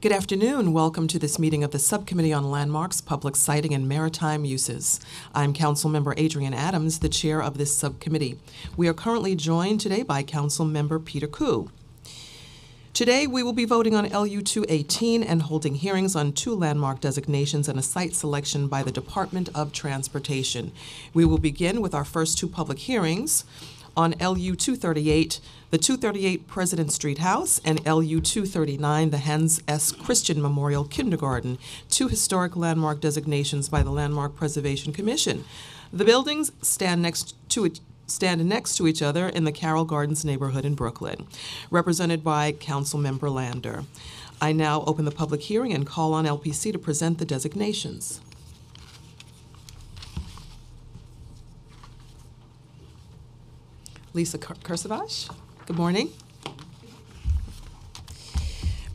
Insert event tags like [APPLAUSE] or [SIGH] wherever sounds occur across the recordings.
Good afternoon. Welcome to this meeting of the Subcommittee on Landmarks, Public Siting, and Maritime Uses. I'm Councilmember Adrienne Adams, the chair of this subcommittee. We are currently joined today by Councilmember Peter Koo. Today, we will be voting on LU 218 and holding hearings on two landmark designations and a site selection by the Department of Transportation. We will begin with our first two public hearings on LU 238, the 238 President Street House, and LU 239, the Hans S. Christian Memorial Kindergarten, two historic landmark designations by the Landmark Preservation Commission. The buildings stand next to it stand next to each other in the Carroll Gardens neighborhood in Brooklyn, represented by Councilmember Lander. I now open the public hearing and call on LPC to present the designations. Lisa Kur- Kursavash, good morning.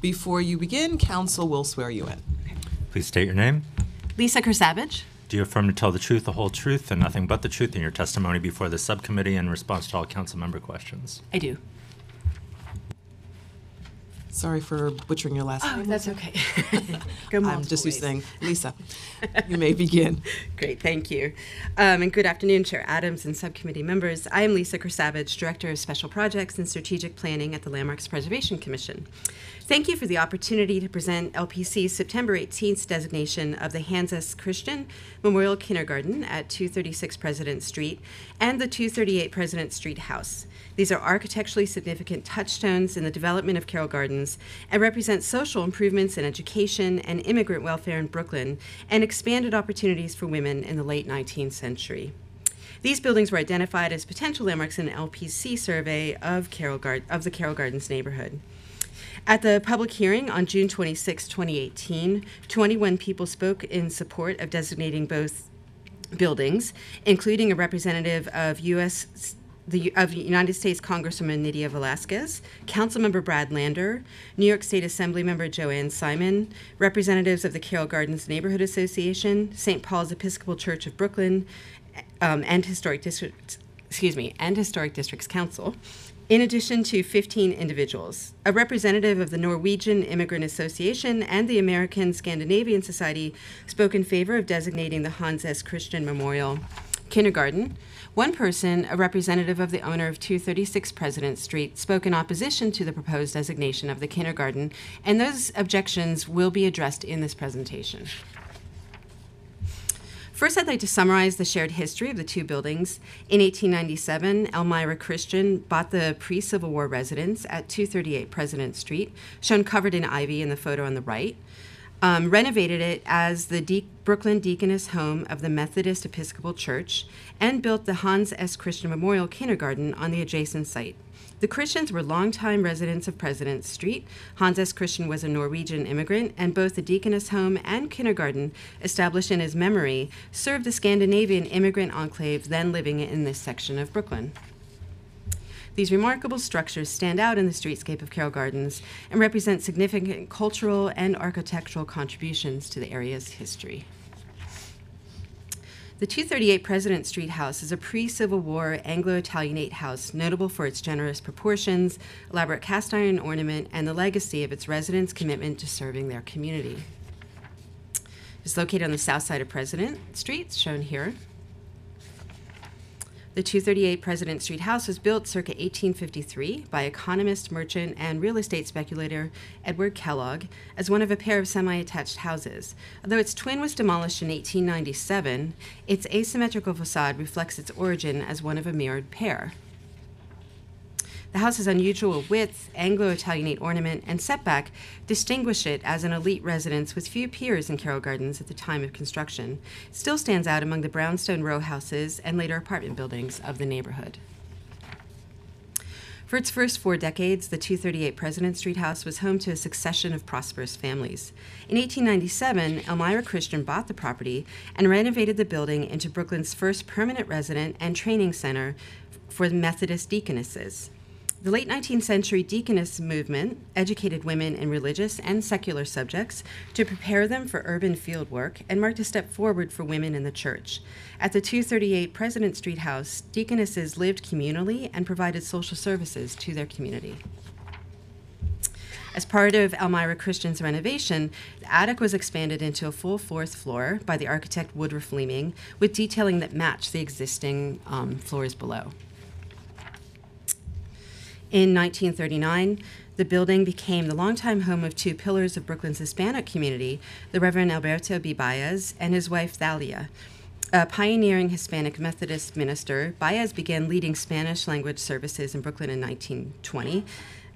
Before you begin, council will swear you in. Please state your name. Lisa Kersavage. Do you affirm to tell the truth, the whole truth, and nothing but the truth in your testimony before the subcommittee in response to all council member questions? I do. Sorry for butchering your last Oh, name. that's okay. [LAUGHS] Go I'm multiple just used to ways. saying, Lisa, you may begin. [LAUGHS] Great, thank you. Um, and good afternoon, Chair Adams and subcommittee members. I am Lisa Kersavage, Director of Special Projects and Strategic Planning at the Landmarks Preservation Commission. Thank you for the opportunity to present LPC's September 18th designation of the Hans S. Christian Memorial Kindergarten at 236 President Street and the 238 President Street House. These are architecturally significant touchstones in the development of Carroll Gardens and represent social improvements in education and immigrant welfare in Brooklyn and expanded opportunities for women in the late 19th century. These buildings were identified as potential landmarks in an LPC survey of, Carroll Gard- of the Carroll Gardens neighborhood. At the public hearing on June 26, 2018, 21 people spoke in support of designating both buildings, including a representative of U.S. The, of United States Congresswoman Nydia Velázquez, Councilmember Brad Lander, New York State Assemblymember Jo Anne Simon, representatives of the Carroll Gardens Neighborhood Association, St. Paul's Episcopal Church of Brooklyn, um, and Historic District, excuse me, and Historic Districts Council, in addition to 15 individuals. A representative of the Norwegian Immigrant Association and the American Scandinavian Society spoke in favor of designating the Hans S. Christian Memorial Kindergarten. One person, a representative of the owner of 236 President Street, spoke in opposition to the proposed designation of the kindergarten, and those objections will be addressed in this presentation. First, I'd like to summarize the shared history of the two buildings. In 1897, Elmira Christian bought the pre Civil War residence at 238 President Street, shown covered in ivy in the photo on the right, um, renovated it as the De- Brooklyn Deaconess Home of the Methodist Episcopal Church, and built the Hans S. Christian Memorial Kindergarten on the adjacent site. The Christians were longtime residents of President Street. Hans S. Christian was a Norwegian immigrant, and both the Deaconess Home and kindergarten, established in his memory, served the Scandinavian immigrant enclave then living in this section of Brooklyn. These remarkable structures stand out in the streetscape of Carroll Gardens and represent significant cultural and architectural contributions to the area's history. The 238 President Street House is a pre Civil War Anglo Italianate house notable for its generous proportions, elaborate cast iron ornament, and the legacy of its residents' commitment to serving their community. It's located on the south side of President Street, shown here. The 238 President Street house was built circa 1853 by economist, merchant, and real estate speculator Edward Kellogg as one of a pair of semi attached houses. Although its twin was demolished in 1897, its asymmetrical facade reflects its origin as one of a mirrored pair. The house's unusual width, Anglo Italianate ornament, and setback distinguish it as an elite residence with few peers in Carroll Gardens at the time of construction. Still stands out among the brownstone row houses and later apartment buildings of the neighborhood. For its first four decades, the 238 President Street house was home to a succession of prosperous families. In 1897, Elmira Christian bought the property and renovated the building into Brooklyn's first permanent resident and training center for Methodist deaconesses. The late 19th century deaconess movement educated women in religious and secular subjects to prepare them for urban field work and marked a step forward for women in the church. At the 238 President Street House, deaconesses lived communally and provided social services to their community. As part of Elmira Christian's renovation, the attic was expanded into a full fourth floor by the architect Woodruff Leeming, with detailing that matched the existing um, floors below. In 1939, the building became the longtime home of two pillars of Brooklyn's Hispanic community, the Reverend Alberto B. Baez and his wife Thalia. A pioneering Hispanic Methodist minister, Baez began leading Spanish language services in Brooklyn in 1920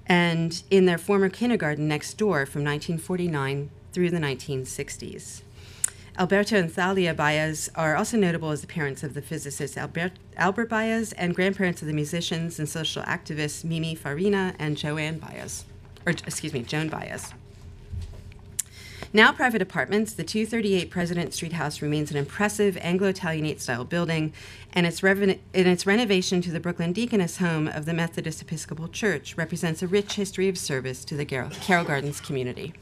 and in their former kindergarten next door from 1949 through the 1960s. Alberto and Thalia Baez are also notable as the parents of the physicist Albert, Albert Baez and grandparents of the musicians and social activists Mimi Farina and Joanne Baez, or excuse me, Joan Baez. Now private apartments, the 238 President Street House remains an impressive Anglo-Italianate style building, and its, and its renovation to the Brooklyn Deaconess home of the Methodist Episcopal Church represents a rich history of service to the Carroll Gardens community.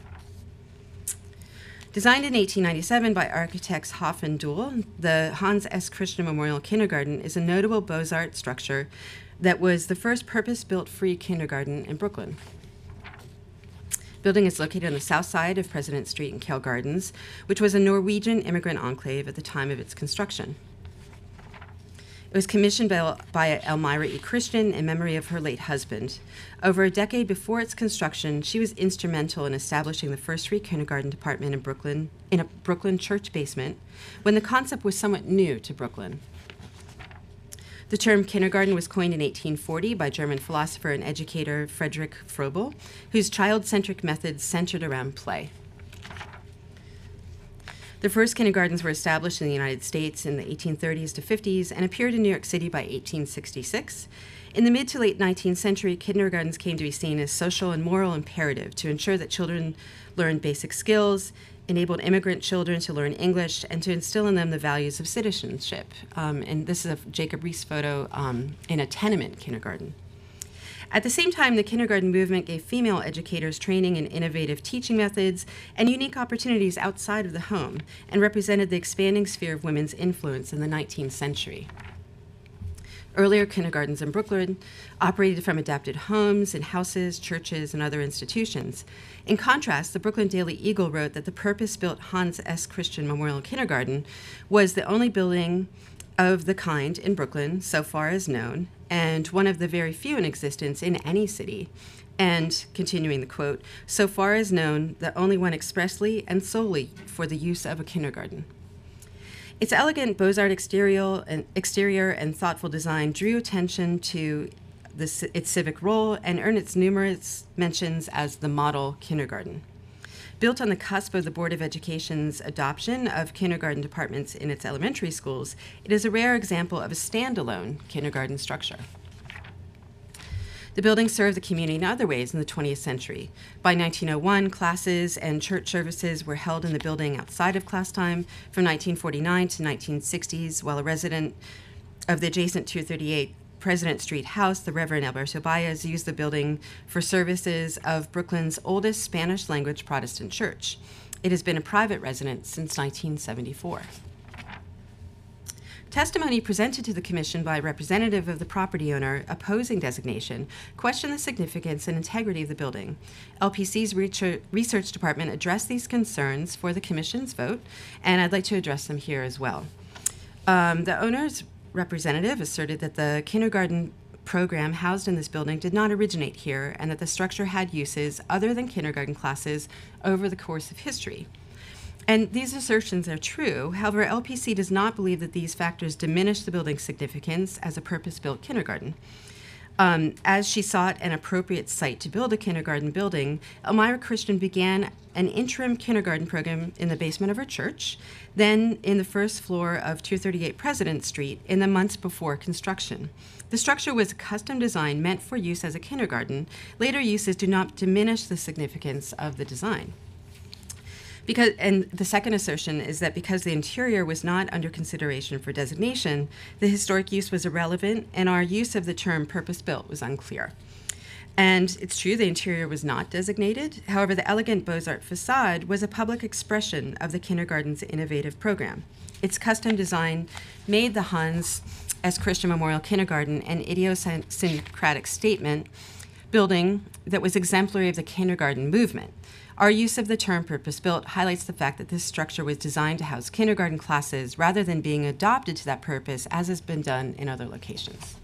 Designed in 1897 by architects Hough and Deuell, the Hans S. Christian Memorial Kindergarten is a notable Beaux-Arts structure that was the first purpose-built free kindergarten in Brooklyn. The building is located on the south side of President Street in Carroll Gardens, which was a Norwegian immigrant enclave at the time of its construction. It was commissioned by, by Elmira E. Christian in memory of her late husband. Over a decade before its construction, she was instrumental in establishing the first free kindergarten department in Brooklyn, in a Brooklyn church basement, when the concept was somewhat new to Brooklyn. The term kindergarten was coined in 1840 by German philosopher and educator Friedrich Froebel, whose child centric methods centered around play. The first kindergartens were established in the United States in the 1830s to 50s and appeared in New York City by 1866. In the mid to late 19th century, kindergartens came to be seen as social and moral imperative to ensure that children learned basic skills, enabled immigrant children to learn English, and to instill in them the values of citizenship. Um, and this is a Jacob Riis photo um, in a tenement kindergarten. At the same time, the kindergarten movement gave female educators training in innovative teaching methods and unique opportunities outside of the home, and represented the expanding sphere of women's influence in the 19th century. Earlier kindergartens in Brooklyn operated from adapted homes and houses, churches, and other institutions. In contrast, the Brooklyn Daily Eagle wrote that the purpose built Hans S. Christian Memorial Kindergarten was the only building of the kind in Brooklyn, so far as known, and one of the very few in existence in any city. And continuing the quote, so far as known, the only one expressly and solely for the use of a kindergarten. Its elegant Beaux-Arts exterior and, exterior and thoughtful design drew attention to its civic role and earned its numerous mentions as the model kindergarten. Built on the cusp of the Board of Education's adoption of kindergarten departments in its elementary schools, it is a rare example of a standalone kindergarten structure. The building served the community in other ways in the 20th century. By 1901, classes and church services were held in the building outside of class time from 1949 to 1960s, while a resident of the adjacent 238 President Street House, the Reverend Alberto Baez used the building for services of Brooklyn's oldest Spanish language Protestant church. It has been a private residence since 1974. Testimony presented to the Commission by a representative of the property owner opposing designation questioned the significance and integrity of the building. LPC's research department addressed these concerns for the Commission's vote, and I'd like to address them here as well. Um, the owner's representative asserted that the kindergarten program housed in this building did not originate here and that the structure had uses other than kindergarten classes over the course of history. And these assertions are true. However, LPC does not believe that these factors diminish the building's significance as a purpose built kindergarten. Um, as she sought an appropriate site to build a kindergarten building, Elmira Christian began an interim kindergarten program in the basement of her church, then in the first floor of 238 President Street in the months before construction. The structure was custom designed meant for use as a kindergarten. Later uses do not diminish the significance of the design. Because, and the second assertion is that because the interior was not under consideration for designation, the historic use was irrelevant and our use of the term purpose built was unclear. And it's true the interior was not designated. However, the elegant Beaux-Arts facade was a public expression of the kindergarten's innovative program. Its custom design made the Hans S. Christian Memorial Kindergarten an idiosyncratic statement building that was exemplary of the kindergarten movement. Our use of the term purpose built highlights the fact that this structure was designed to house kindergarten classes rather than being adopted to that purpose as has been done in other locations.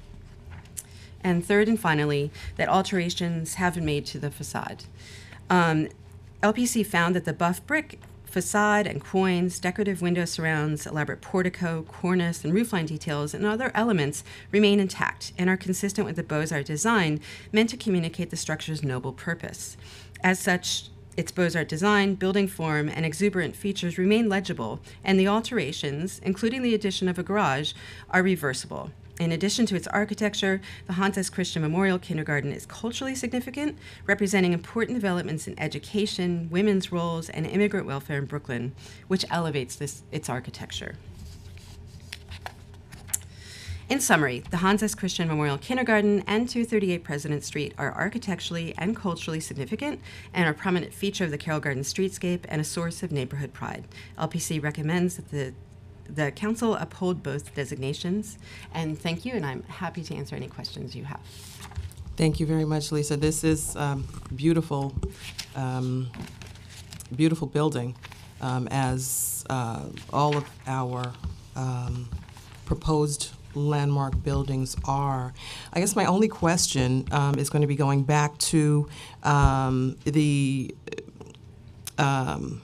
And third and finally, that alterations have been made to the facade. Um, LPC found that the buff brick facade and quoins, decorative window surrounds, elaborate portico, cornice, and roofline details, and other elements remain intact and are consistent with the Beaux-Arts design meant to communicate the structure's noble purpose. As such, its Beaux-Arts design, building form, and exuberant features remain legible, and the alterations, including the addition of a garage, are reversible. In addition to its architecture, the Hans Christian Memorial Kindergarten is culturally significant, representing important developments in education, women's roles, and immigrant welfare in Brooklyn, which elevates this, its architecture. In summary, the Hans S. Christian Memorial Kindergarten and 238 President Street are architecturally and culturally significant and are a prominent feature of the Carroll Garden streetscape and a source of neighborhood pride. LPC recommends that the the council uphold both designations. And thank you, and I'm happy to answer any questions you have. Thank you very much, Lisa. This is um, beautiful, um, beautiful building, um, as uh, all of our um, proposed landmark buildings are. I guess my only question um, is going to be going back to um, the, um,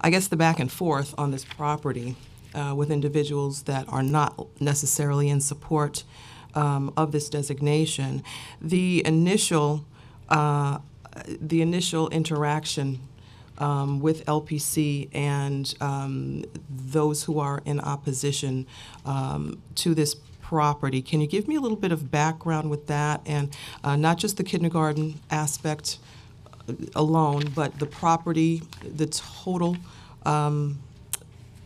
I guess, the back and forth on this property uh, with individuals that are not necessarily in support um, of this designation. The initial, uh, the initial interaction um, with LPC and um, those who are in opposition um, to this property. Can you give me a little bit of background with that, and uh, not just the kindergarten aspect uh, alone, but the property, the total um,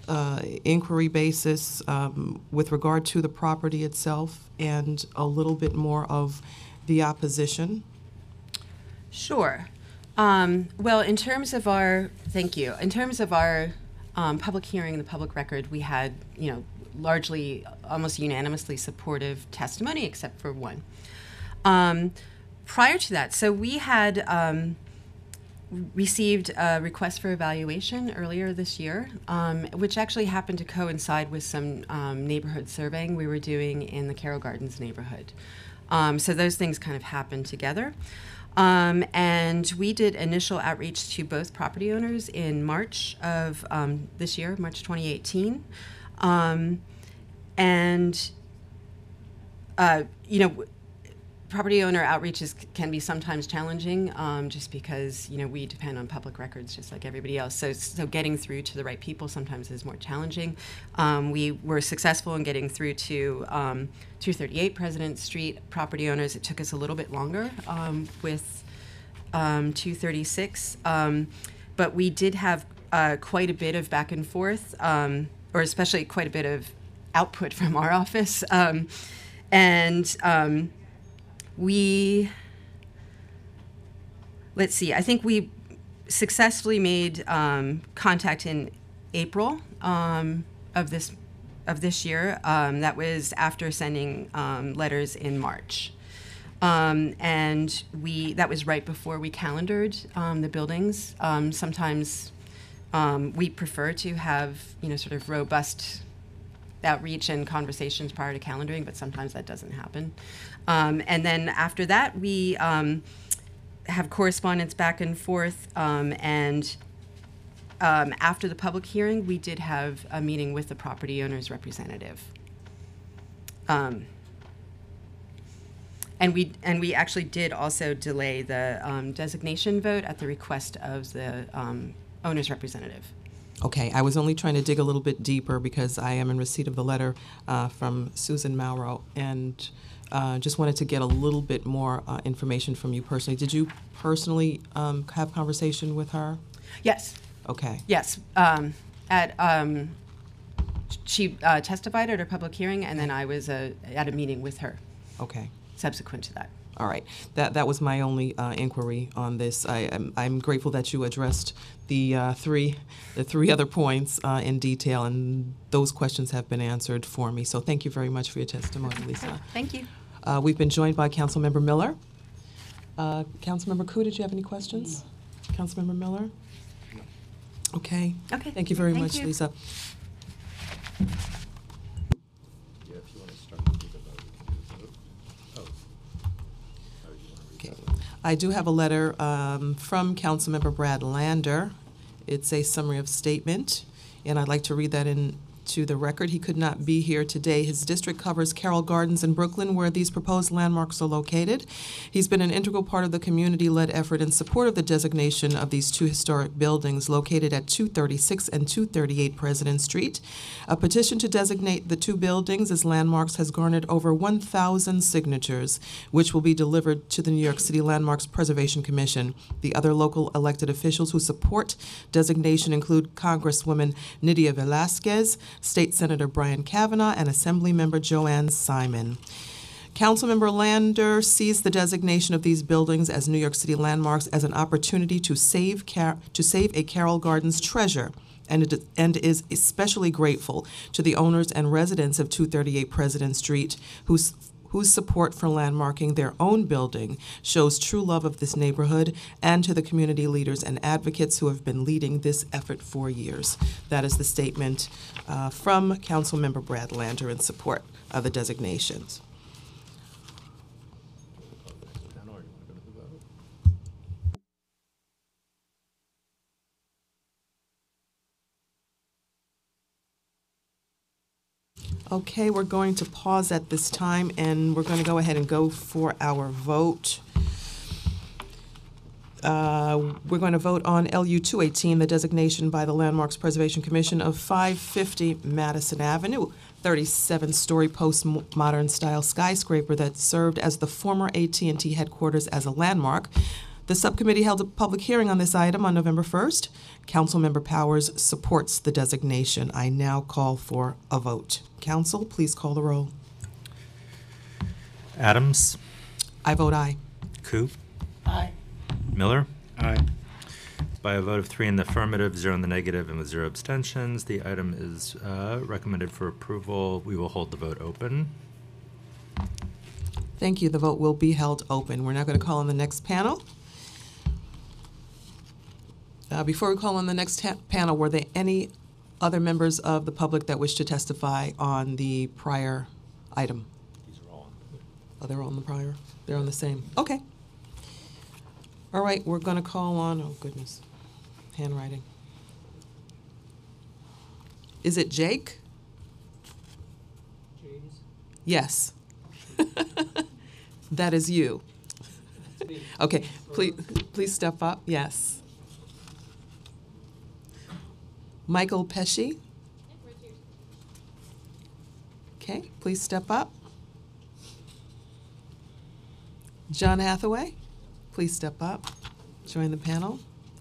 uh, inquiry basis um, with regard to the property itself and a little bit more of the opposition? Sure. Um, well, in terms of our, thank you. In terms of our um, public hearing and the public record, we had, you know, largely, almost unanimously supportive testimony, except for one. Um, prior to that, so we had um, received a request for evaluation earlier this year, um, which actually happened to coincide with some um, neighborhood surveying we were doing in the Carroll Gardens neighborhood. Um, so those things kind of happened together. Um, and we did initial outreach to both property owners in March of um, this year, March 2018. Um, and, uh, you know, property owner outreach is, can be sometimes challenging um, just because you know we depend on public records just like everybody else. So so getting through to the right people sometimes is more challenging. Um, we were successful in getting through to um, 238 president street property owners. It took us a little bit longer um, with um, 236 um, but we did have uh, quite a bit of back and forth or especially quite a bit of output [LAUGHS] from our office and we let's see i think we successfully made um, contact in april um, of this of this year. Um, that was after sending um, letters in march. Um, and we that was right before we calendared the buildings. Sometimes we prefer to have you know sort of robust outreach and conversations prior to calendaring, but sometimes that doesn't happen. Um, and then after that, we um, have correspondence back and forth. Um, and um, after the public hearing, we did have a meeting with the property owner's representative. Um, and we and we actually did also delay the um, designation vote at the request of the owner's representative. Okay, I was only trying to dig a little bit deeper because I am in receipt of the letter uh, from Susan Mauro and uh, just wanted to get a little bit more uh, information from you personally. Did you personally um, have conversation with her? Yes. Okay. Yes. Um, at um, she uh, testified at her public hearing, and then I was uh, at a meeting with her. Okay. Subsequent to that. All right. That that was my only uh, inquiry on this. I am I'm grateful that you addressed the uh, three the three other points uh, in detail, and those questions have been answered for me. So thank you very much for your testimony, Lisa. Thank you. Uh, we've been joined by Councilmember Miller. Uh, Councilmember Koo, did you have any questions? Councilmember Miller? Okay. Okay, Thank you very thank much, you. Lisa. Yeah, if you want to start to do the vote, we can do the vote. Oh. Oh, you want to read Okay. that one? I do have a letter um, from Councilmember Brad Lander. It's a summary of statement, and I'd like to read that into the record. He could not be here today. His district covers Carroll Gardens in Brooklyn, where these proposed landmarks are located. He's been an integral part of the community-led effort in support of the designation of these two historic buildings located at 236 and 238 President Street. A petition to designate the two buildings as landmarks has garnered over 1,000 signatures, which will be delivered to the New York City Landmarks Preservation Commission. The other local elected officials who support designation include Congresswoman Nydia Velázquez, State Senator Brian Kavanagh, and Assemblymember Jo Anne Simon. Councilmember Lander sees the designation of these buildings as New York City landmarks as an opportunity to save Car- to save a Carroll Gardens treasure. And, it, and is especially grateful to the owners and residents of 238 President Street, whose whose support for landmarking their own building shows true love of this neighborhood, and to the community leaders and advocates who have been leading this effort for years. That is the statement uh, from Councilmember Brad Lander in support of the designations. Panel, or you want to go to the vote? Okay, we're going to pause at this time, and we're going to go ahead and go for our vote. Uh, We're going to vote on LU 218, the designation by the Landmarks Preservation Commission of 550 Madison Avenue, 37-story postmodern-style skyscraper that served as the former at and t headquarters as a landmark. The subcommittee held a public hearing on this item on November 1st. Councilmember Powers supports the designation. I now call for a vote. Council, please call the roll. Adams, I vote aye. Koo. Aye. Miller. Aye. By a vote of three in the affirmative, zero in the negative, and with zero abstentions, the item is uh, recommended for approval. We will hold the vote open. Thank you. The vote will be held open. We're now going to call on the next panel. Uh, Before we call on the next ta- panel, were there any other members of the public that wish to testify on the prior item? These are all. Oh, they're all on the prior? They're on the same? Okay. All right, we're going to call on, oh goodness, handwriting. Is it Jake? James? Yes. [LAUGHS] That is you. Okay, please, please step up, yes. Michael Pesce? Okay, please step up. John Hathaway, please step up, join the panel,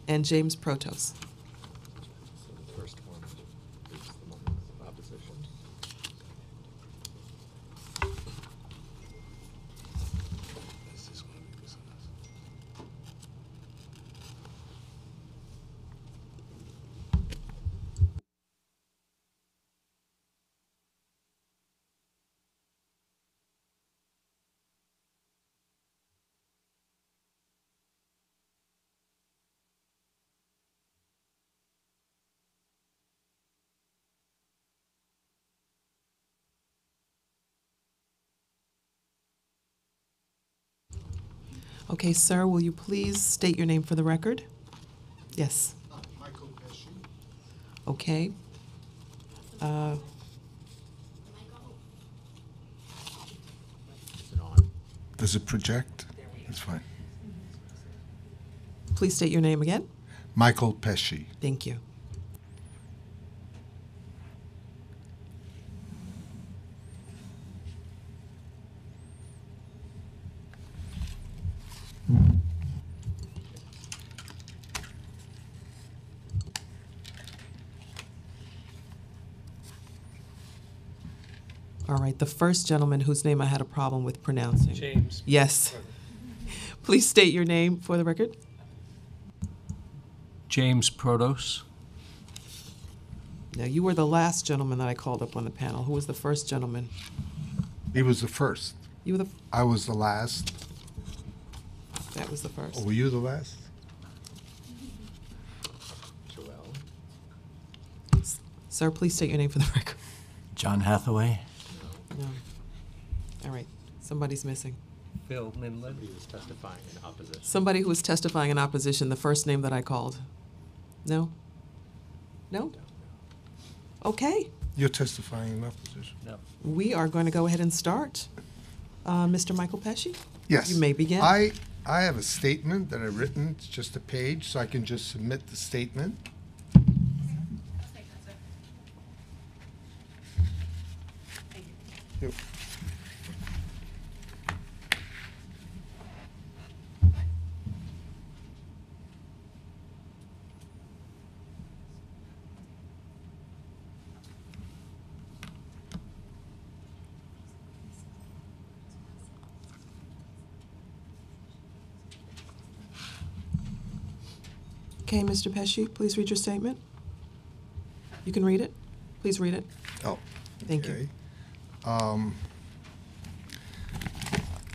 and James Protos. So the first one is the one with opposition. This is one of these. Okay, sir, will you please state your name for the record? Yes, Michael Pesce. okay. Uh, Is it on? Does it project? That's fine. Please state your name again. Michael Pesce. Thank you. All right, the first gentleman whose name I had a problem with pronouncing. James. Yes. Please state your name for the record. James Protos. Now, you were the last gentleman that I called up on the panel. Who was the first gentleman? He was the first. You were the, I was the last. That was the Oh, first. were you the last? Joel? Sir, please state your name for the record. John Hathaway. No. All right, somebody's missing. Phil Minlin. Somebody was testifying in opposition. Somebody who was testifying in opposition, the first name that I called. No? No? Okay, You're testifying in opposition. No. we are going to go ahead and start. Uh, Mr. Michael Pesce? Yes. You may begin. I, I have a statement that I've written, it's just a page, so I can just submit the statement. Okay, Mr. Pesce, please read your statement. You can read it. Please read it. Oh, Thank you. okay. Um,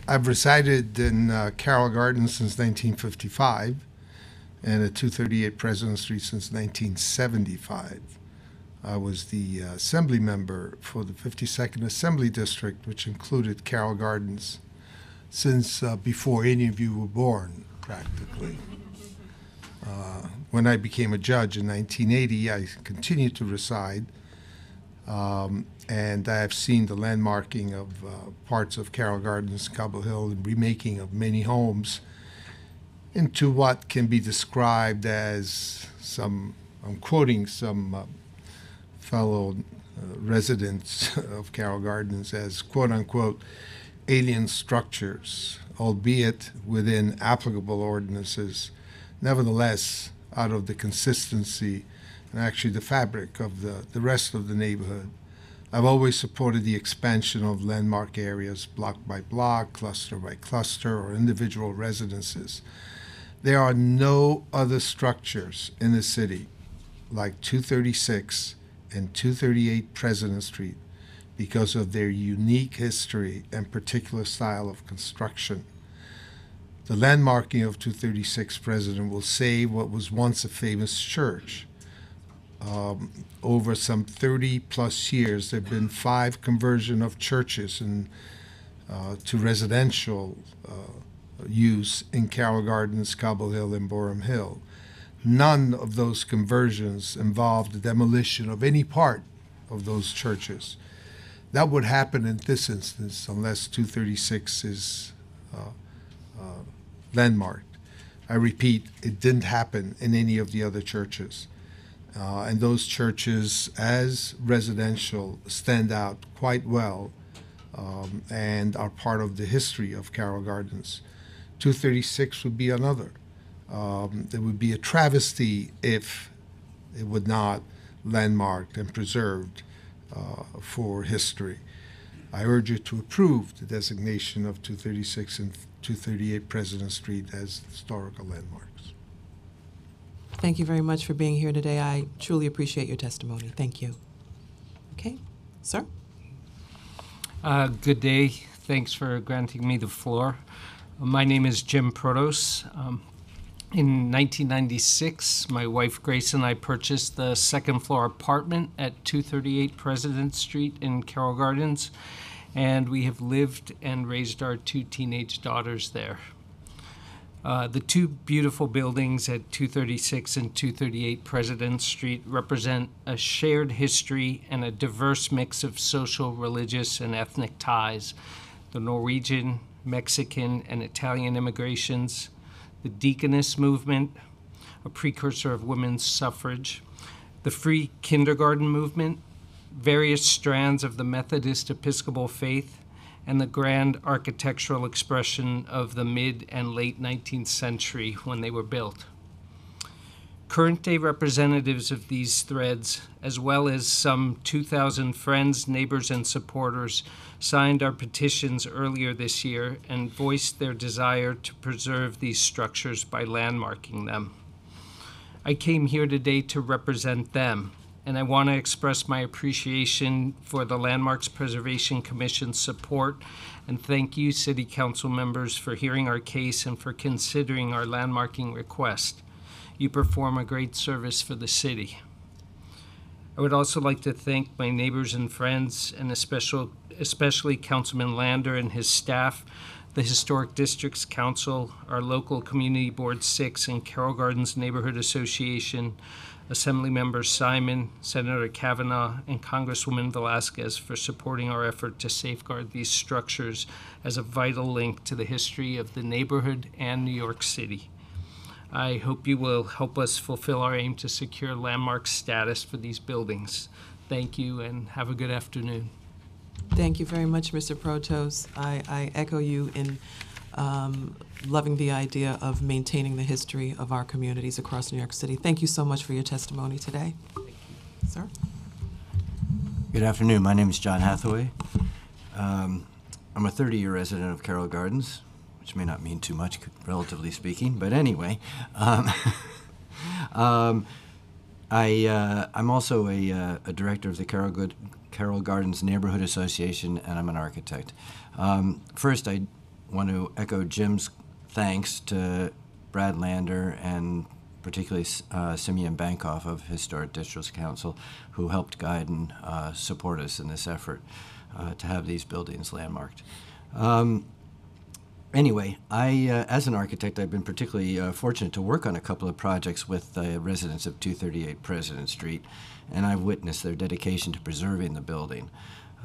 I've resided in uh, Carroll Gardens since 1955 and at 238 President Street since 1975. I was the uh, assembly member for the 52nd Assembly District, which included Carroll Gardens, since uh, before any of you were born, practically. Uh, when I became a judge in 1980, I continued to reside um, and I have seen the landmarking of uh, parts of Carroll Gardens, Cobble Hill, and remaking of many homes into what can be described as some, I'm quoting some uh, fellow uh, residents [LAUGHS] of Carroll Gardens as quote unquote alien structures, albeit within applicable ordinances, nevertheless, out of the consistency and actually the fabric of the, the rest of the neighborhood. I've always supported the expansion of landmark areas block by block, cluster by cluster, or individual residences. There are no other structures in the city like 236 and 238 President Street because of their unique history and particular style of construction. The landmarking of 236 President will save what was once a famous church um, over some 30 plus years, there have been five conversion of churches and uh, to residential uh, use in Carroll Gardens, Cobble Hill, and Boerum Hill. None of those conversions involved the demolition of any part of those churches. That would happen in this instance unless 236 is uh, uh, landmarked. I repeat, it didn't happen in any of the other churches. Uh, and those churches, as residential, stand out quite well um, and are part of the history of Carroll Gardens. 236 would be another. Um, it would be a travesty if it would not landmarked and preserved uh, for history. I urge you to approve the designation of 236 and 238 President Street as historical landmarks. Thank you very much for being here today. I truly appreciate your testimony. Thank you. Okay, sir? Uh, good day. Thanks for granting me the floor. My name is Jim Protos. Um, in 1996, my wife Grace and I purchased the second floor apartment at 238 President Street in Carroll Gardens, and we have lived and raised our two teenage daughters there. Uh, the two beautiful buildings at 236 and 238 President Street represent a shared history and a diverse mix of social, religious, and ethnic ties. The Norwegian, Mexican, and Italian immigrations, the Deaconess movement, a precursor of women's suffrage, the free kindergarten movement, various strands of the Methodist Episcopal faith, and the grand architectural expression of the mid and late 19th century when they were built. Current day representatives of these threads, as well as some 2,000 friends, neighbors, and supporters, signed our petitions earlier this year and voiced their desire to preserve these structures by landmarking them. I came here today to represent them and I want to express my appreciation for the Landmarks Preservation Commission's support and thank you, City Council members, for hearing our case and for considering our landmarking request. You perform a great service for the city. I would also like to thank my neighbors and friends, and especially, especially Councilman Lander and his staff, the Historic Districts Council, our local Community Board Six, and Carroll Gardens Neighborhood Association, Assembly Member Simon, Senator Kavanagh, and Congresswoman Velázquez for supporting our effort to safeguard these structures as a vital link to the history of the neighborhood and New York City. I hope you will help us fulfill our aim to secure landmark status for these buildings. Thank you and have a good afternoon. Thank you very much, Mr. Protos. I, I echo you in um, loving the idea of maintaining the history of our communities across New York City. Thank you so much for your testimony today. Sir? Good afternoon. My name is John Hathaway. Um, I'm a 30 year resident of Carroll Gardens, which may not mean too much, relatively speaking, but anyway. Um, [LAUGHS] um, I, uh, I'm also a, uh, a director of the Carroll, Good, Carroll Gardens Neighborhood Association, and I'm an architect. Um, first, I want to echo Jim's thanks to Brad Lander and particularly uh, Simeon Bankoff of Historic Districts Council, who helped guide and uh, support us in this effort uh, to have these buildings landmarked. Um, anyway, I, uh, as an architect, I've been particularly uh, fortunate to work on a couple of projects with the residents of 238 President Street, and I've witnessed their dedication to preserving the building.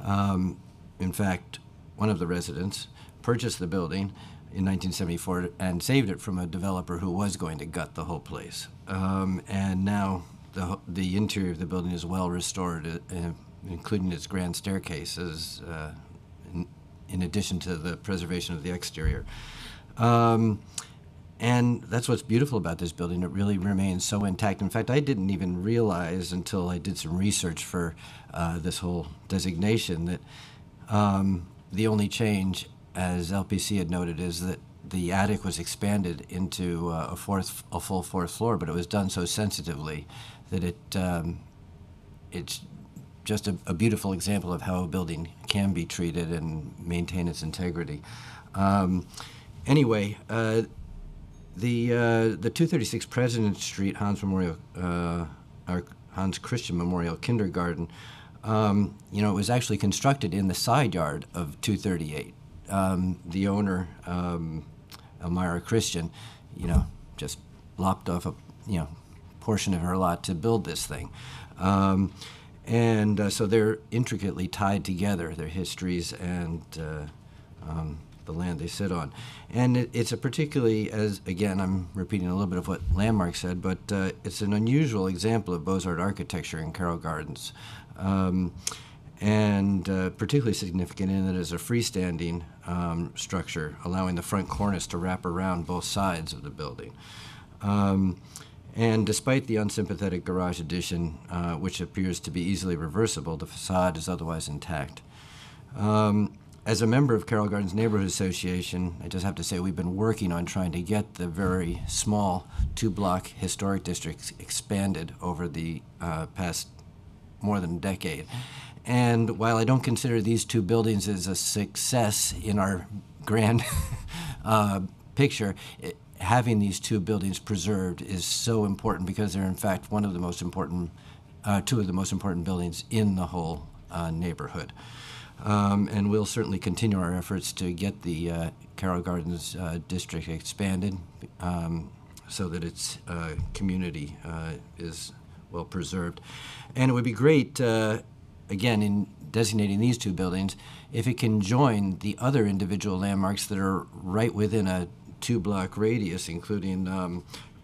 Um, in fact, one of the residents purchased the building in 1974 and saved it from a developer who was going to gut the whole place. Um, and now the, the interior of the building is well restored, uh, including its grand staircases, uh, in, in, addition to the preservation of the exterior. Um, and that's what's beautiful about this building. It really remains so intact. In fact, I didn't even realize until I did some research for uh, this whole designation that um, the only change as LPC had noted, is that the attic was expanded into uh, a fourth, a full fourth floor, but it was done so sensitively that it um, it's just a, a, beautiful example of how a building can be treated and maintain its integrity. Um, anyway, uh, the uh, the 236 President Street Hans Memorial uh, Hans Christian Memorial Kindergarten, um, you know, it was actually constructed in the side yard of 238 um, the owner, um, Elmira Christian, you know, just lopped off a you know portion of her lot to build this thing. Um, and uh, so they're intricately tied together, their histories and uh, um, the land they sit on. And it, it's a particularly, as again, I'm repeating a little bit of what Landmark said, but uh, it's an unusual example of Beaux Arts architecture in Carroll Gardens. Um, and uh, particularly significant in that it is a freestanding um, structure, allowing the front cornice to wrap around both sides of the building. Um, and despite the unsympathetic garage addition, uh, which appears to be easily reversible, the facade is otherwise intact. Um, as a member of Carroll Gardens Neighborhood Association, I just have to say we've been working on trying to get the very small two block historic districts expanded over the uh, past more than a decade. And while I don't consider these two buildings as a success in our grand [LAUGHS] uh, picture, it, having these two buildings preserved is so important because they're in fact one of the most important, uh, two of the most important buildings in the whole uh, neighborhood. Um, and we'll certainly continue our efforts to get the uh, Carroll Gardens uh, district expanded um, so that its uh, community is well preserved. And it would be great again, in designating these two buildings, if it can join the other individual landmarks that are right within a two block radius, including um,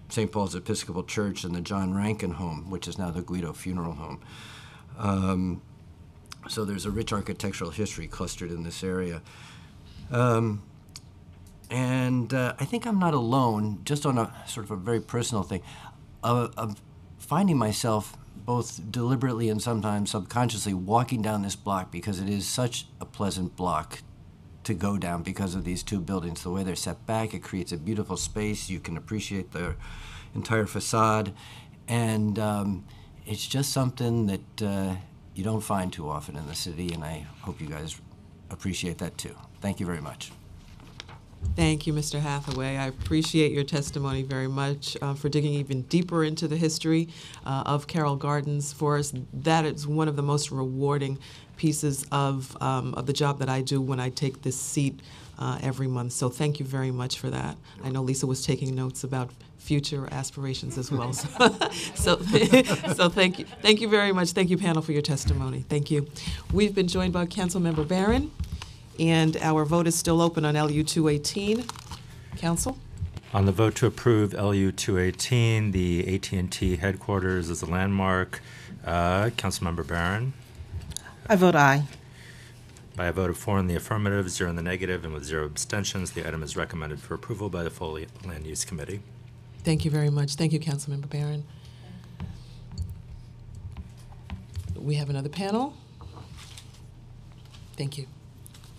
St. Paul's Episcopal Church and the John Rankin Home, which is now the Guido Funeral Home. Um, so there's a rich architectural history clustered in this area. Um, and uh, I think I'm not alone, just on a sort of a very personal thing, of, of finding myself both deliberately and sometimes subconsciously walking down this block because it is such a pleasant block to go down because of these two buildings. The way they're set back, it creates a beautiful space. You can appreciate the entire facade, and um, it's just something that uh, you don't find too often in the city, and I hope you guys appreciate that too. Thank you very much. Thank you, Mr. Hathaway. I appreciate your testimony very much uh, for digging even deeper into the history uh, of Carroll Gardens for us. That is one of the most rewarding pieces of, um, of the job that I do when I take this seat uh, every month. So thank you very much for that. I know Lisa was taking notes about future aspirations as well. So, [LAUGHS] so, [LAUGHS] so thank you, thank you very much. Thank you, panel, for your testimony. Thank you. We've been joined by Council Member Barron, and our vote is still open on LU 218. Council? On the vote to approve LU 218, the at and t headquarters as a landmark, uh, Councilmember Barron, I vote aye. by a vote of four in the affirmative, zero in the negative, and with zero abstentions, the item is recommended for approval by the full Land Use Committee. Thank you very much. Thank you, Councilmember Barron. We have another panel. Thank you.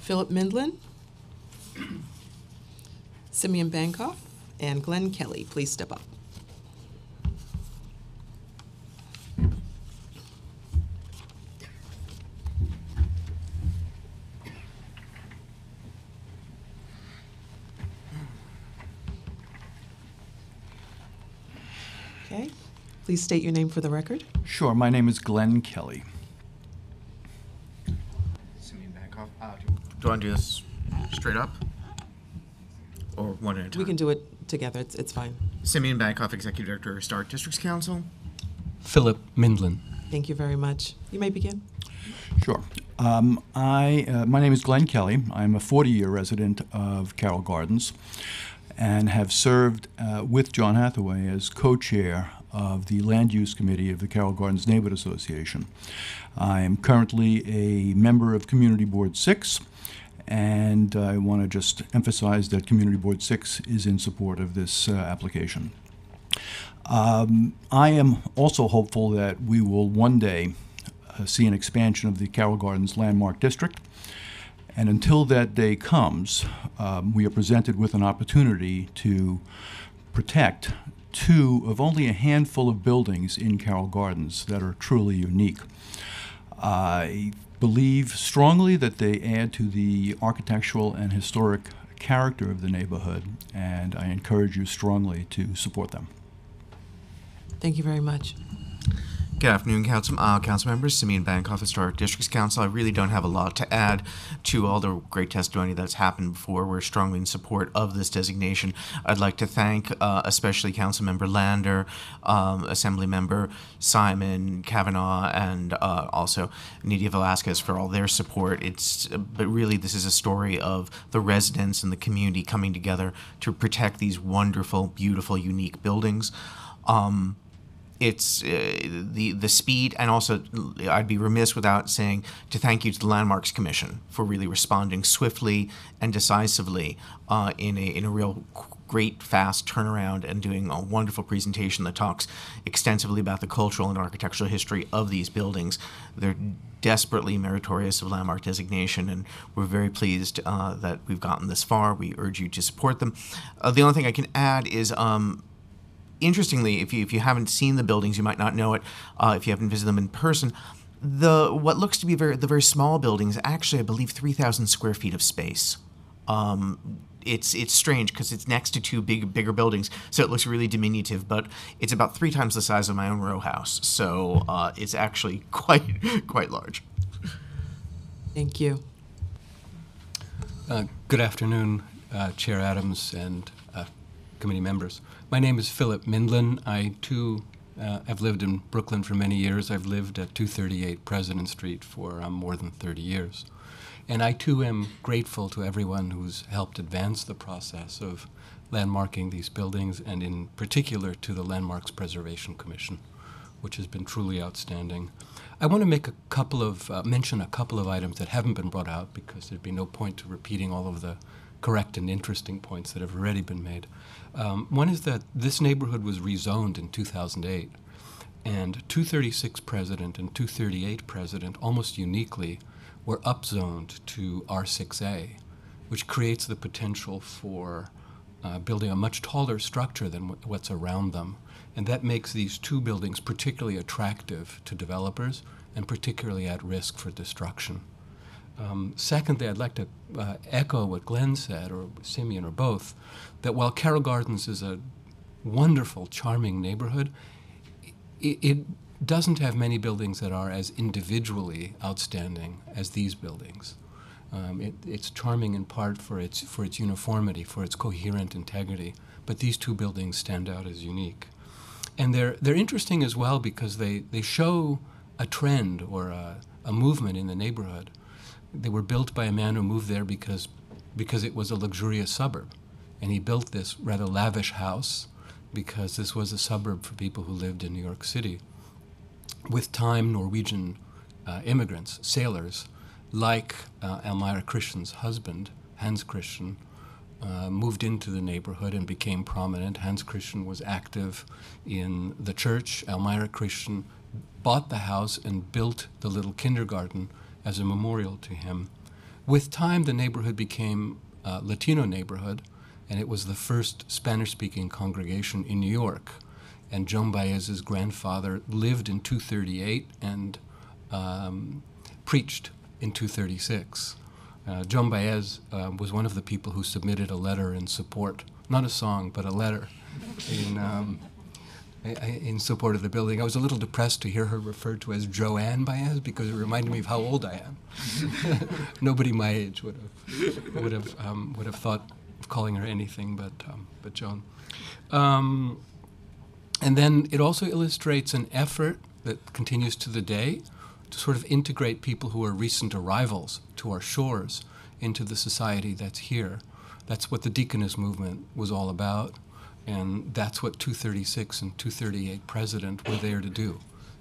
Philip Mindlin, Simeon Bankoff, and Glenn Kelly, please step up. Okay, please state your name for the record. Sure. My name is Glenn Kelly. Simeon Bankoff. Uh, do do I want to do this straight up? Or one at a time? We can do it together, it's, it's fine. Simeon Bankoff, Executive Director, Historic Districts Council. Philip Mindlin. Thank you very much. You may begin. Sure. Um, I, uh, my name is Glenn Kelly. I'm a 40-year resident of Carroll Gardens and have served uh, with John Hathaway as co-chair of the Land Use Committee of the Carroll Gardens Neighborhood Association. I am currently a member of Community Board 6, and I want to just emphasize that Community Board 6 is in support of this uh, application. Um, I am also hopeful that we will one day uh, see an expansion of the Carroll Gardens Landmark District. And until that day comes, um, we are presented with an opportunity to protect two of only a handful of buildings in Carroll Gardens that are truly unique. I believe strongly that they add to the architectural and historic character of the neighborhood, and I encourage you strongly to support them. Thank you very much. Good afternoon, Council, uh, Council members. Simeon Bankoff, Historic Districts Council. I really don't have a lot to add to all the great testimony that's happened before. We're strongly in support of this designation. I'd like to thank uh, especially Councilmember Lander, um, Assembly Member Simon Kavanagh, and uh, also Nydia Velázquez for all their support. It's but really this is a story of the residents and the community coming together to protect these wonderful, beautiful, unique buildings. Um, it's uh, the the speed and also I'd be remiss without saying to thank you to the Landmarks Commission for really responding swiftly and decisively uh, in a in a real great fast turnaround and doing a wonderful presentation that talks extensively about the cultural and architectural history of these buildings. They're desperately meritorious of landmark designation, and we're very pleased uh, that we've gotten this far. We urge you to support them. Uh, the only thing I can add is. Um, interestingly, if you if you haven't seen the buildings, you might not know it. Uh, if you haven't visited them in person, the what looks to be very the very small buildings actually, I believe, three thousand square feet of space. Um, it's it's strange because it's next to two big bigger buildings, so it looks really diminutive. But it's about three times the size of my own row house, so uh, it's actually [LAUGHS] quite quite large. Thank you. Uh, Good afternoon, uh, Chair Adams and uh, committee members. My name is Philip Mindlin. I too uh, have lived in Brooklyn for many years. I've lived at 238 President Street for um, more than 30 years. And I too am grateful to everyone who's helped advance the process of landmarking these buildings, and in particular to the Landmarks Preservation Commission, which has been truly outstanding. I want to make a couple of uh, mention a couple of items that haven't been brought out because there'd be no point to repeating all of the correct and interesting points that have already been made. Um, one is that this neighborhood was rezoned in 2008, and 236 President and 238 President almost uniquely were upzoned to R6A, which creates the potential for uh, building a much taller structure than wh- what's around them. And that makes these two buildings particularly attractive to developers and particularly at risk for destruction. Um, secondly, I'd like to uh, echo what Glenn said, or Simeon, or both, that while Carroll Gardens is a wonderful, charming neighborhood, it, it doesn't have many buildings that are as individually outstanding as these buildings. Um, it, it's charming in part for its, for its uniformity, for its coherent integrity, but these two buildings stand out as unique. And they're, they're interesting as well because they, they show a trend or a, a movement in the neighborhood. They were built by a man who moved there because, because it was a luxurious suburb. And he built this rather lavish house because this was a suburb for people who lived in New York City. With time, Norwegian uh, immigrants, sailors, like uh, Elmira Christian's husband, Hans Christian, uh, moved into the neighborhood and became prominent. Hans Christian was active in the church. Elmira Christian bought the house and built the little kindergarten as a memorial to him. With time, the neighborhood became a Latino neighborhood, and it was the first Spanish speaking congregation in New York. And Joan Baez's grandfather lived in 238 and um, preached in 236. Uh, Joan Baez uh, was one of the people who submitted a letter in support, not a song, but a letter in, um, in support of the building. I was a little depressed to hear her referred to as Joanne Baez because it reminded me of how old I am. [LAUGHS] Nobody my age would have, would have, um, would have thought of calling her anything but, um, but Joan. Um, and then it also illustrates an effort that continues to the day to sort of integrate people who are recent arrivals to our shores into the society that's here. That's what the Deaconess movement was all about, and that's what 236 and 238 President were there to do.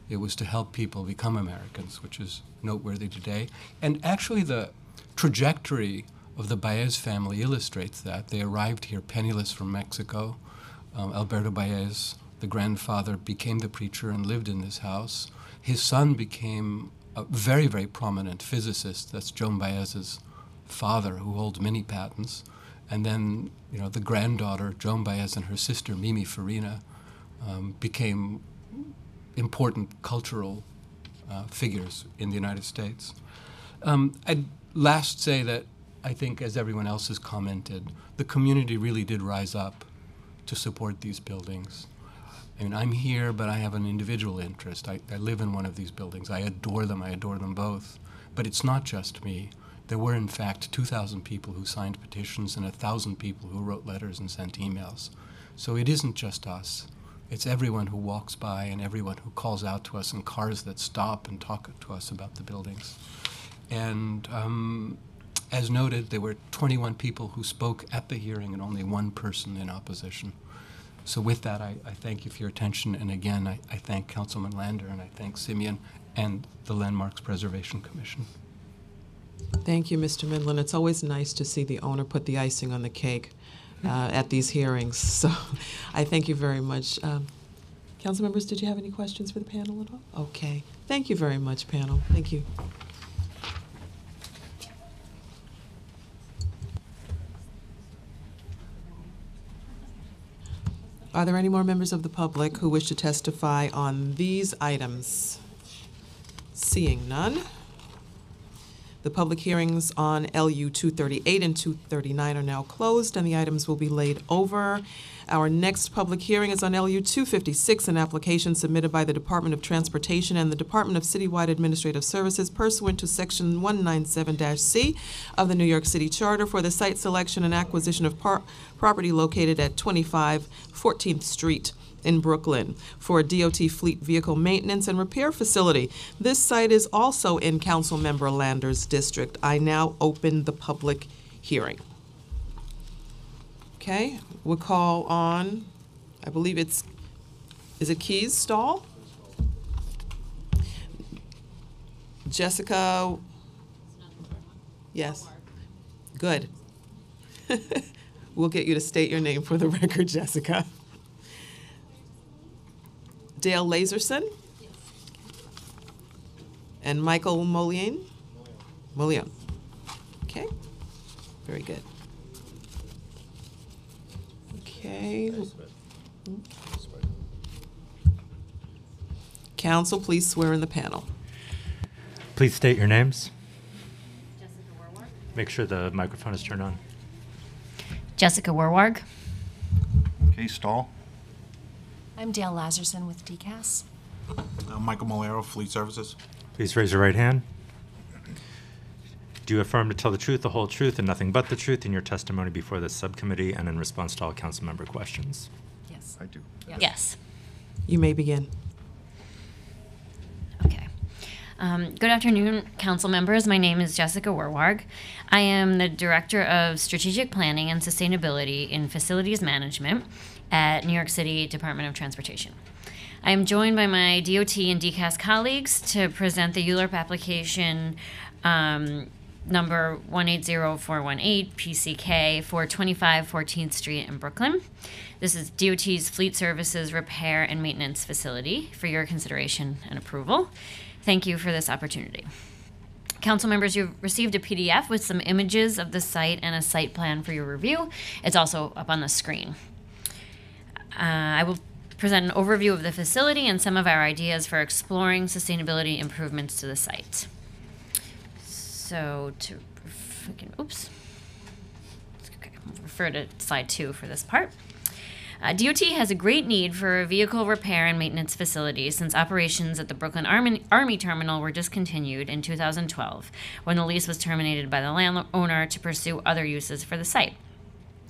It was to help people become Americans, which is noteworthy today. And actually, the trajectory of the Baez family illustrates that. They arrived here penniless from Mexico. Um, Alberto Baez, the grandfather, became the preacher and lived in this house. His son became a very, very prominent physicist. That's Joan Baez's father, who holds many patents. And then, you know, the granddaughter, Joan Baez, and her sister, Mimi Farina, um, became important cultural uh, figures in the United States. Um, I'd last say that I think, as everyone else has commented, the community really did rise up to support these buildings. I mean, I'm here, but I have an individual interest. I, I live in one of these buildings. I adore them. I adore them both. But it's not just me. There were, in fact, 2,000 people who signed petitions and 1,000 people who wrote letters and sent emails. So it isn't just us. It's everyone who walks by and everyone who calls out to us in cars that stop and talk to us about the buildings. And um, as noted, there were 21 people who spoke at the hearing and only one person in opposition. So with that, I, I thank you for your attention. And again, I, I thank Councilman Lander and I thank Simeon and the Landmarks Preservation Commission. Thank you, Mr. Mindlin. It's always nice to see the owner put the icing on the cake uh, at these hearings. [LAUGHS] So I thank you very much. Um, council members, did you have any questions for the panel at all? Okay. Thank you very much, panel. Thank you. Are there any more members of the public who wish to testify on these items? Seeing none. The public hearings on LU 238 and 239 are now closed, and the items will be laid over. Our next public hearing is on LU 256, an application submitted by the Department of Transportation and the Department of Citywide Administrative Services pursuant to Section 197-C of the New York City Charter for the site selection and acquisition of par- property located at 25 14th Street in Brooklyn for a DOT fleet vehicle maintenance and repair facility. This site is also in Councilmember Lander's district. I now open the public hearing. Okay, we'll call on, I believe it's, is it Keys Stall? Jessica? Yes. Good. [LAUGHS] We'll get you to state your name for the record, Jessica. Dale Lazerson. And Michael Molian? Molian. Okay, very good. Okay, Council, please swear in the panel. Please state your names. Jessica Warwarg. Make sure the microphone is turned on. Jessica Warwarg. Okay, Stahl. I'm Dale Lazarson with DCAS. Uh, Michael Malero, Fleet Services. Please raise your right hand. Do you affirm to tell the truth, the whole truth, and nothing but the truth in your testimony before this subcommittee and in response to all council member questions? Yes. I do. Yes. You may begin. Okay. Um, good afternoon, council members. My name is Jessica Warwarg. I am the Director of Strategic Planning and Sustainability in Facilities Management at New York City Department of Transportation. I am joined by my DOT and DCAS colleagues to present the ULURP application um, number 180418 PCK for 25 14th Street in Brooklyn. This is DOT's Fleet Services Repair and Maintenance Facility for your consideration and approval. Thank you for this opportunity. Council members, you've received a PDF with some images of the site and a site plan for your review. It's also up on the screen. Uh, I will present an overview of the facility and some of our ideas for exploring sustainability improvements to the site. So to, can- oops, Okay, refer to slide two for this part. Uh, DOT has a great need for vehicle repair and maintenance facilities since operations at the Brooklyn Army, Army Terminal were discontinued in 2012 when the lease was terminated by the landowner to pursue other uses for the site.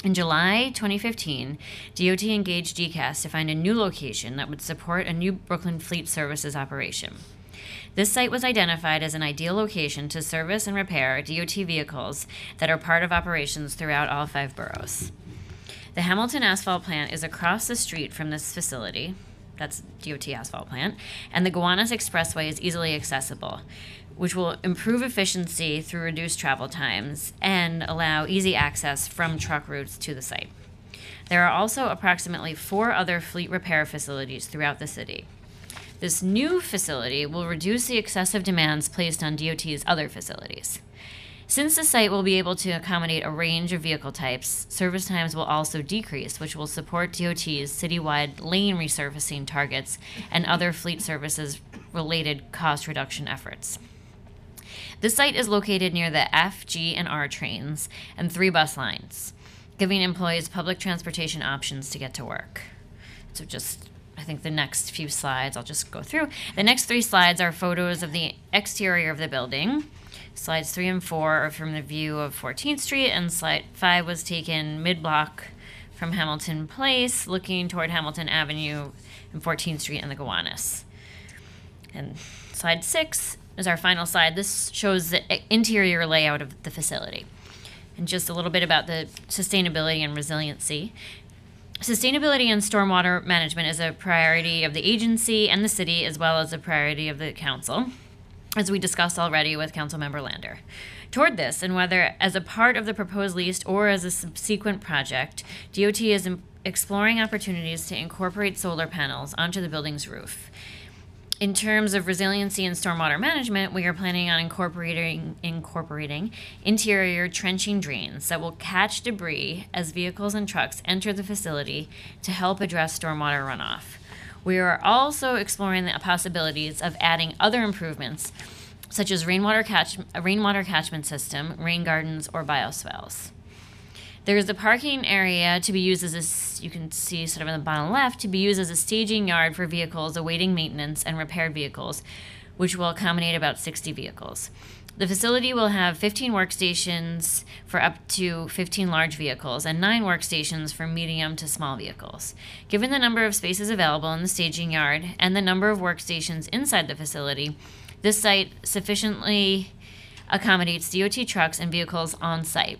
In July 2015, DOT engaged DCAS to find a new location that would support a new Brooklyn Fleet Services operation. This site was identified as an ideal location to service and repair DOT vehicles that are part of operations throughout all five boroughs. The Hamilton Asphalt Plant is across the street from this facility. That's DOT Asphalt Plant. And the Gowanus Expressway is easily accessible, which will improve efficiency through reduced travel times and allow easy access from truck routes to the site. There are also approximately four other fleet repair facilities throughout the city. This new facility will reduce the excessive demands placed on DOT's other facilities. Since the site will be able to accommodate a range of vehicle types, service times will also decrease, which will support DOT's citywide lane resurfacing targets and other fleet services related cost reduction efforts. The site is located near the F, G, and R trains and three bus lines, giving employees public transportation options to get to work. So, just I think the next few slides I'll just go through. The next three slides are photos of the exterior of the building. Slides three and four are from the view of 14th Street, and slide five was taken mid block from Hamilton Place, looking toward Hamilton Avenue and 14th Street and the Gowanus. And slide six is our final slide. This shows the interior layout of the facility. And just a little bit about the sustainability and resiliency. Sustainability and stormwater management is a priority of the agency and the city, as well as a priority of the council, as we discussed already with Councilmember Lander. Toward this, and whether as a part of the proposed lease or as a subsequent project, DOT is exploring opportunities to incorporate solar panels onto the building's roof. In terms of resiliency and stormwater management, we are planning on incorporating incorporating interior trenching drains that will catch debris as vehicles and trucks enter the facility to help address stormwater runoff. We are also exploring the possibilities of adding other improvements such as rainwater catch a rainwater catchment system, rain gardens, or bioswales. There is a parking area to be used as a, you can see sort of in the bottom left, to be used as a staging yard for vehicles awaiting maintenance and repaired vehicles, which will accommodate about 60 vehicles. The facility will have 15 workstations for up to 15 large vehicles and 9 workstations for medium to small vehicles. Given the number of spaces available in the staging yard and the number of workstations inside the facility, this site sufficiently accommodates DOT trucks and vehicles on site.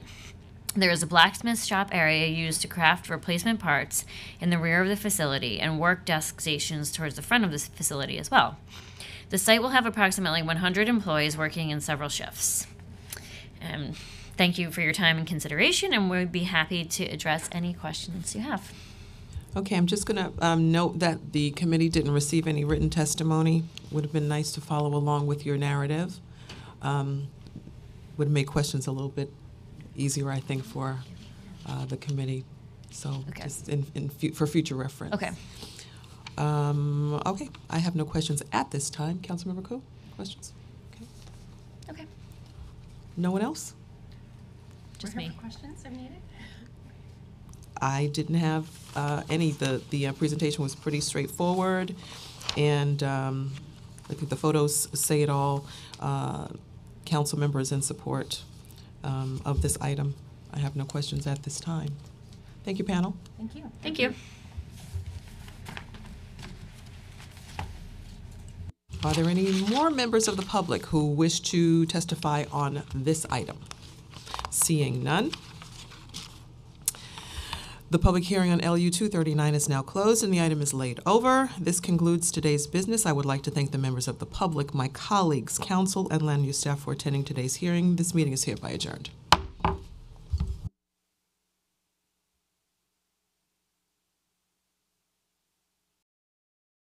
There is a blacksmith shop area used to craft replacement parts in the rear of the facility and work desk stations towards the front of the facility as well. The site will have approximately 100 employees working in several shifts. Um, thank you for your time and consideration, and we'd be happy to address any questions you have. Okay, I'm just going to um, note that the committee didn't receive any written testimony. Would have been nice to follow along with your narrative. Um, Would make questions a little bit easier, I think, for uh, the committee. So Okay. just in, in, fu- for future reference. Okay. Um, okay, I have no questions at this time. Councilmember Koo, questions? Okay. Okay. No one else? Just me. questions if needed? I didn't have uh, any. The the uh, presentation was pretty straightforward, and um, I think the photos say it all. Uh, council members in support um, of this item. I have no questions at this time. Thank you, panel. Thank you. Thank you. Are there any more members of the public who wish to testify on this item? Seeing none. The public hearing on LU 239 is now closed and the item is laid over. This concludes today's business. I would like to thank the members of the public, my colleagues, council, and land use staff for attending today's hearing. This meeting is hereby adjourned.